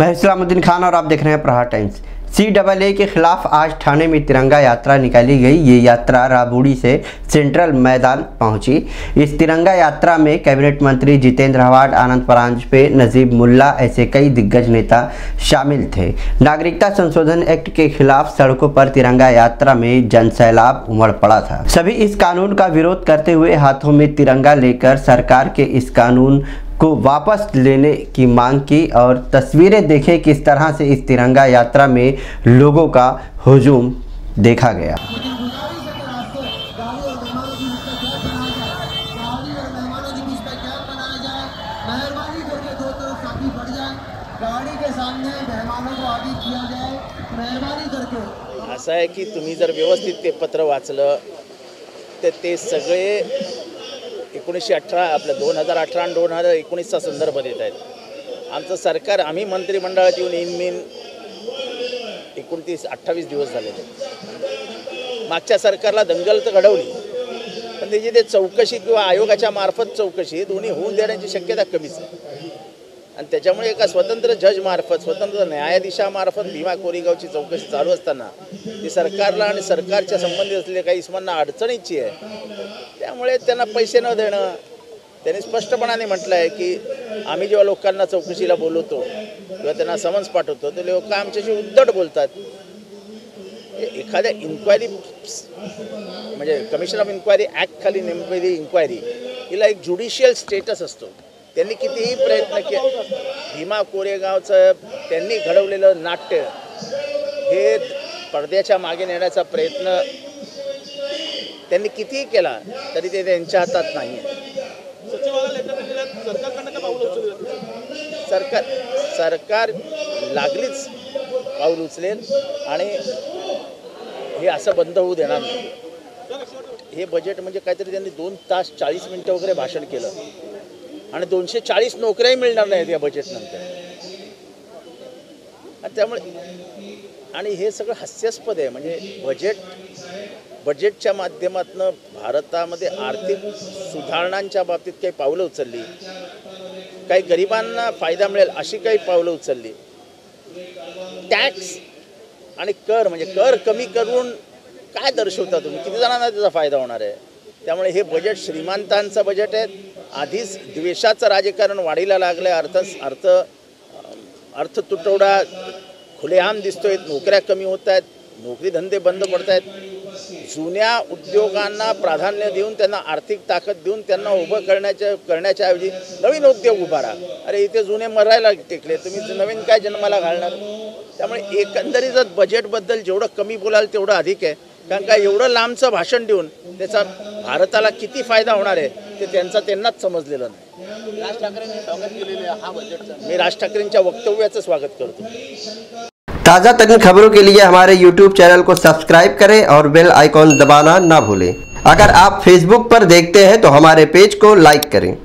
मैं इस्लामुद्दीन खान और आप देख रहे हैं Prahaar Times. C double A के खिलाफ आज थाने में तिरंगा यात्रा निकाली गई। ये यात्रा राबूड़ी से सेंट्रल मैदान पहुँची। इस तिरंगा यात्रा में कैबिनेट मंत्री जितेंद्र हवाड आनंद परांजपे, नजीब मुल्ला ऐसे कई दिग्गज नेता शामिल थे। नागरिकता संशोधन एक्ट के खिलाफ सड़कों पर तिरंगा यात्रा में जनसैलाब उमड़ पड़ा था। सभी इस कानून का विरोध करते हुए हाथों में तिरंगा लेकर सरकार के इस कानून को वापस लेने की मांग की और तस्वीरें देखें किस तरह से इस तिरंगा यात्रा में लोगों का हुजूम देखा गया। जाए गाड़ी के तुम्ही जर व्यवस्थित पत्र वाचलं ते सगळे एकोणीसशे अठरा आपलं दोन हजार अठरा आणि दोन हजार एकोणीसचा संदर्भ देत आहेत आमचं सरकार आम्ही मंत्रिमंडळात येऊन इनमीन एकोणतीस अठ्ठावीस दिवस झालेले आहेत. मागच्या सरकारला दंगल तर घडवली पण त्याची ते चौकशी किंवा आयोगाच्या मार्फत चौकशी दोन्ही होऊन देण्याची शक्यता कमीच आहे आणि त्याच्यामुळे एका स्वतंत्र जजमार्फत स्वतंत्र न्यायाधीशामार्फत भीमा कोरेगावची चौकशी चालू असताना ती सरकारला आणि सरकारच्या संबंधित असलेल्या काही इस्मांना अडचणीची आहे त्यामुळे त्यांना पैसे न देणं त्यांनी स्पष्टपणाने म्हटलं आहे की आम्ही जेव्हा लोकांना चौकशीला बोलवतो किंवा त्यांना समन्स पाठवतो ते लोक आमच्याशी उद्धट बोलतात. एखाद्या इन्क्वायरी म्हणजे कमिशन ऑफ इन्क्वायरी ॲक्ट खाली नेमलेली इन्क्वायरी हिला एक ज्युडिशियल स्टेटस असतो. त्यांनी कितीही प्रयत्न केले भीमा कोरेगावचं त्यांनी घडवलेलं नाट्य हे पडद्याच्या मागे नेण्याचा प्रयत्न त्यांनी कितीही केला तरी ते त्यांच्या हातात नाही सरकार सरकार लागलीच पाऊल उचलेल आणि हे असं बंद होऊ देणार नाही. हे बजेट म्हणजे काहीतरी त्यांनी दोन तास चाळीस मिनटं वगैरे भाषण केलं. आणि दोनशे चाळीस नोकऱ्याही मिळणार नाहीत या बजेटनंतर त्यामुळे आणि हे सगळं हास्यास्पद आहे. म्हणजे बजेट बजेटच्या माध्यमातून भारतामध्ये आर्थिक सुधारणांच्या बाबतीत काही पावलं उचलली. काही गरिबांना फायदा मिळेल अशी काही पावलं उचलली. टॅक्स आणि कर म्हणजे कर कमी करून काय दर्शवता तुम्ही? किती जणांना त्याचा फायदा होणार आहे? त्यामुळे हे बजेट श्रीमंतांचं बजेट आहे. आधीच द्वेषाचं राजकारण वाढीला लागलं आहे अर्थ अर्थ अर्थ तुटवडा खुलेआम दिसतोय. नोकऱ्या कमी होत आहेत. नोकरी धंदे बंद पडत आहेत. जुन्या उद्योगांना प्राधान्य देऊन त्यांना आर्थिक ताकद देऊन त्यांना उभं करण्याच्या करण्याच्या ऐवजी नवीन उद्योग उभारा अरे इथे जुने मरायला टेकले तुम्ही नवीन काय जन्माला घालणार? त्यामुळे एकंदरीतच बजेटबद्दल जेवढं कमी बोलाल तेवढं अधिक आहे. कारण का एवढं लांबचं भाषण देऊन त्याचा भारताला किती फायदा होणार आहे ते त्यांचा त्यांनाच समजलेलं नाही. राज ठाकरेंनी स्वागत केलेले हा बजेटचा मी राज ठाकरेंच्या वक्तव्याचं स्वागत करतो. ताज़ा तरीन खबरों के लिए हमारे YouTube चैनल को सब्सक्राइब करें और बेल आइकॉन दबाना ना भूलें। अगर आप Facebook पर देखते हैं तो हमारे पेज को लाइक करें।